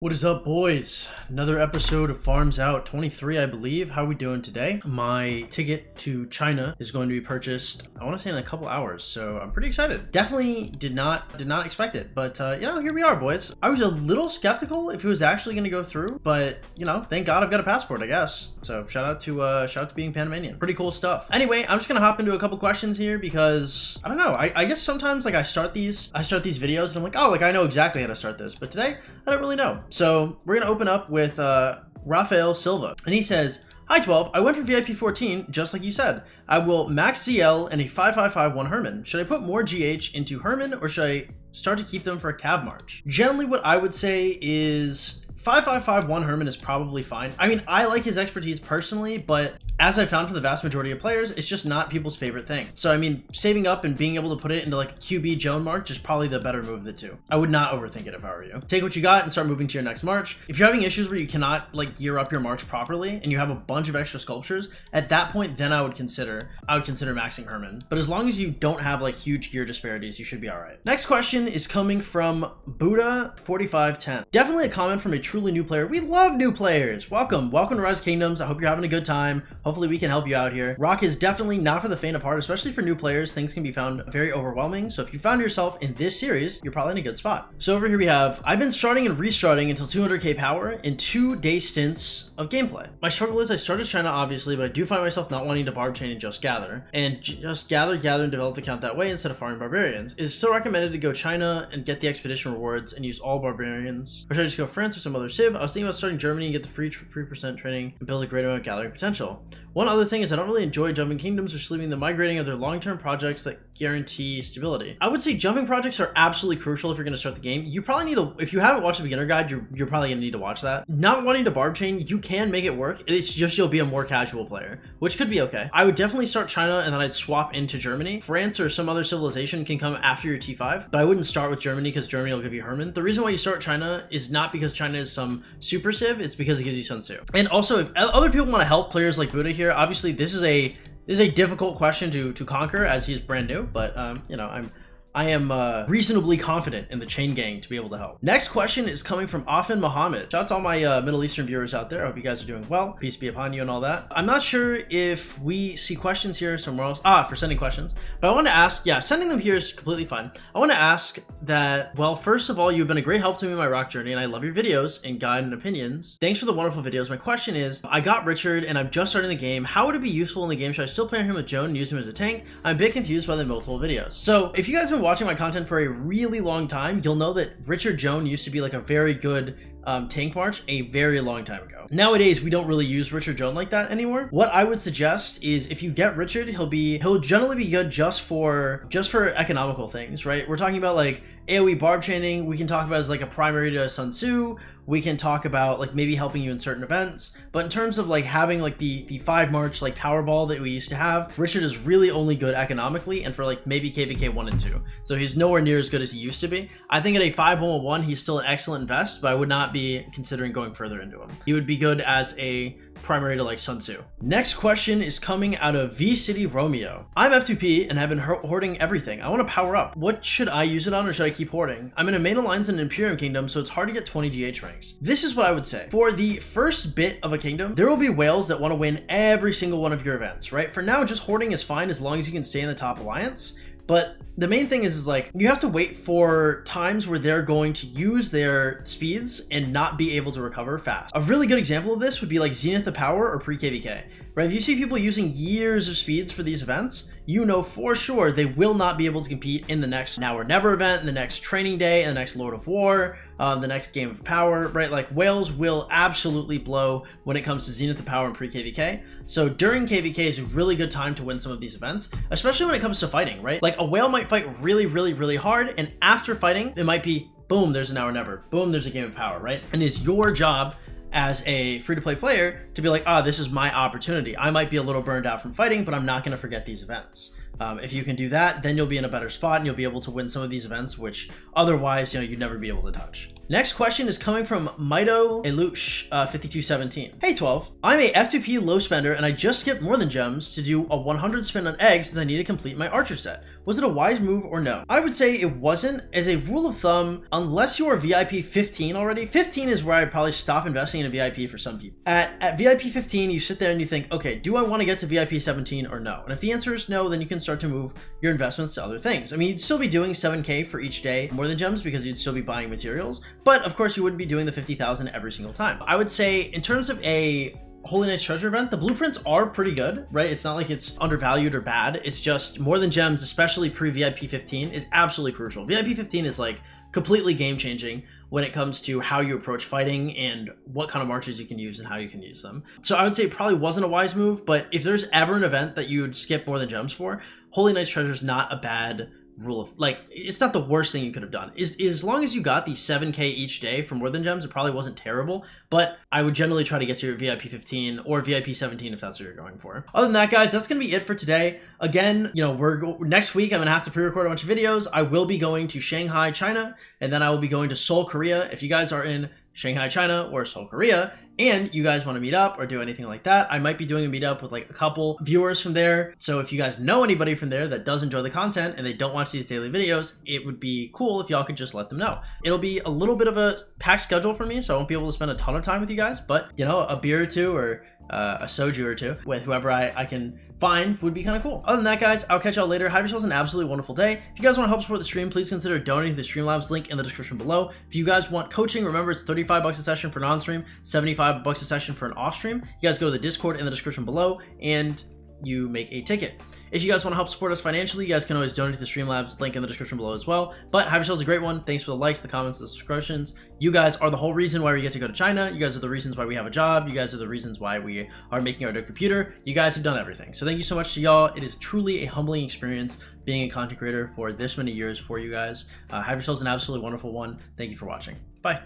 What is up, boys? Another episode of Farms Out 23, I believe. How are we doing today? My ticket to China is going to be purchased, I want to say in a couple hours, so I'm pretty excited. Definitely did not did not expect it, but uh, you know, here we are, boys. I was a little skeptical if it was actually going to go through, but you know, thank God I've got a passport, I guess. So shout out to uh, shout out to being Panamanian. Pretty cool stuff. Anyway, I'm just gonna hop into a couple questions here because I don't know. I, I guess sometimes like I start these I start these videos and I'm like, oh, like I know exactly how to start this, but today I don't really know. So we're gonna open up with uh, Rafael Silva, and he says, "Hi 12, I went for VIP 14, just like you said. I will max ZL and a 5551 Hermann. Should I put more GH into Hermann, or should I start to keep them for a cav march? Generally, what I would say is." 5551 Hermann is probably fine. I mean, I like his expertise personally, but as I found for the vast majority of players, it's just not people's favorite thing. So I mean, saving up and being able to put it into like a QB Joan March is probably the better move of the two. I would not overthink it if I were you. Take what you got and start moving to your next march. If you're having issues where you cannot like gear up your march properly and you have a bunch of extra sculptures, at that point, then I would consider I would consider maxing Hermann. But as long as you don't have like huge gear disparities, you should be all right. Next question is coming from Buddha 4510. Definitely a comment from a truly new player. We love new players. Welcome, welcome to Rise Kingdoms. I hope you're having a good time. Hopefully we can help you out here. Rock is definitely not for the faint of heart, especially for new players. Things can be found very overwhelming. So if you found yourself in this series, you're probably in a good spot. So over here we have, I've been starting and restarting until 200k power in two day stints of gameplay. My struggle is I started China obviously, but I do find myself not wanting to barb chain and just gather. And just gather, gather, and develop the count that way instead of farming barbarians. Is still recommended to go China and get the expedition rewards and use all barbarians? Or should I just go France or some other civ? I was thinking about starting Germany and get the free 3% training and build a great amount of gathering potential. One other thing is I don't really enjoy jumping kingdoms or sleeping the migrating of their long-term projects that guarantee stability. I would say jumping projects are absolutely crucial if you're going to start the game. You probably need to, if you haven't watched the beginner guide, you're, you're probably going to need to watch that. Not wanting to barb chain, you can make it work. It's just you'll be a more casual player, which could be okay. I would definitely start China and then I'd swap into Germany. France or some other civilization can come after your T5, but I wouldn't start with Germany because Germany will give you Hermann. The reason why you start China is not because China is some super civ, it's because it gives you Sun Tzu. And also, if other people want to help players like Here, obviously this is a this is a difficult question to to conquer as he's brand new, but um, you know, I'm I am uh, reasonably confident in the chain gang to be able to help. Next question is coming from Afin Muhammad. Shout out to all my uh, Middle Eastern viewers out there. I hope you guys are doing well. Peace be upon you and all that. I'm not sure if we see questions here somewhere else. Ah, for sending questions. But I want to ask, yeah, sending them here is completely fine. I want to ask that, well, first of all, you've been a great help to me in my rock journey and I love your videos and guide and opinions. Thanks for the wonderful videos. My question is, I got Richard and I'm just starting the game. How would it be useful in the game? Should I still pair him with Joan and use him as a tank? I'm a bit confused by the multiple videos. So if you guys have been watching my content for a really long time, you'll know that Richard Joan used to be like a very good um, tank march a very long time ago. Nowadays, we don't really use Richard Joan like that anymore. What I would suggest is if you get Richard, he'll be he'll generally be good just for just for economical things, right? We're talking about like AoE barb chaining, we can talk about as like a primary to Sun Tzu. We can talk about like maybe helping you in certain events. But in terms of like having like the the five march like Powerball that we used to have, Richard is really only good economically and for like maybe KVK one and two. So he's nowhere near as good as he used to be. I think at a five one one he's still an excellent invest, but I would not be considering going further into him. He would be good as a primary to like Sun Tzu. Next question is coming out of V City Romeo. I'm F2P and have been hoarding everything. I want to power up. What should I use it on or should I keep hoarding? I'm in a main alliance in an Imperium kingdom, so it's hard to get 20 GH ranks. This is what I would say. For the first bit of a kingdom, there will be whales that want to win every single one of your events, right? For now, just hoarding is fine as long as you can stay in the top alliance. But the main thing is, is like you have to wait for times where they're going to use their speeds and not be able to recover fast. A really good example of this would be like Zenith of Power or pre-KVK, right? If you see people using years of speeds for these events, you know for sure they will not be able to compete in the next Now or Never event, the next Training Day, the next Lord of War, uh, the next Game of Power, right? Like whales will absolutely blow when it comes to Zenith of Power and pre-KVK. So during KVK is a really good time to win some of these events, especially when it comes to fighting, right? Like a whale might fight really, really, really hard, and after fighting, it might be boom, there's a Now or Never, boom, there's a Game of Power, right? And it's your job as a free-to-play player to be like, ah, this is my opportunity. I might be a little burned out from fighting, but I'm not going to forget these events. Um, if you can do that, then you'll be in a better spot and you'll be able to win some of these events, which otherwise, you know, you'd never be able to touch. Next question is coming from Mito Elush, uh, 5217. Hey 12, I'm a F2P low spender and I just skipped more than gems to do a 100 spin on eggs since I need to complete my archer set. Was it a wise move or no? I would say it wasn't. As a rule of thumb, unless you are VIP 15 already, 15 is where I'd probably stop investing in a VIP for some people. At, at VIP 15, you sit there and you think, okay, do I want to get to VIP 17 or no? And if the answer is no, then you can start to move your investments to other things. I mean, you'd still be doing 7K for each day more than gems because you'd still be buying materials, but of course you wouldn't be doing the 50,000 every single time. I would say in terms of a Holy Knight's Treasure event, the blueprints are pretty good, right? It's not like it's undervalued or bad. It's just more than gems, especially pre-VIP 15, is absolutely crucial. VIP 15 is like completely game-changing when it comes to how you approach fighting and what kind of marches you can use and how you can use them. So I would say it probably wasn't a wise move, but if there's ever an event that you would skip more than gems for, Holy Knight's Treasure is not a bad rule of like it's not the worst thing you could have done. Is as long as you got the 7k each day for more than gems it probably wasn't terrible but i would generally try to get to your vip 15 or vip 17 if that's what you're going for. Other than that guys that's gonna be it for today. Again you know we're next week i'm gonna have to pre-record a bunch of videos. I will be going to shanghai china and then i will be going to seoul korea. If you guys are in Shanghai, China, or Seoul, Korea, and you guys want to meet up or do anything like that, I might be doing a meetup with like a couple viewers from there. So if you guys know anybody from there that does enjoy the content and they don't watch these daily videos, it would be cool if y'all could just let them know. It'll be a little bit of a packed schedule for me, so I won't be able to spend a ton of time with you guys, but you know, a beer or two or uh, a soju or two with whoever I, I can find would be kind of cool. Other than that, guys, I'll catch y'all later. Have yourselves an absolutely wonderful day. If you guys want to help support the stream, please consider donating to the Streamlabs link in the description below. If you guys want coaching, remember it's 35 bucks a session for non-stream, 75 bucks a session for an off-stream. You guys go to the Discord in the description below and you make a ticket. If you guys want to help support us financially, you guys can always donate to the Streamlabs link in the description below as well. But have yourselves a great one. Thanks for the likes, the comments, the subscriptions. You guys are the whole reason why we get to go to China. You guys are the reasons why we have a job. You guys are the reasons why we are making our new computer. You guys have done everything. So thank you so much to y'all. It is truly a humbling experience being a content creator for this many years for you guys. Uh, have yourselves an absolutely wonderful one. Thank you for watching. Bye.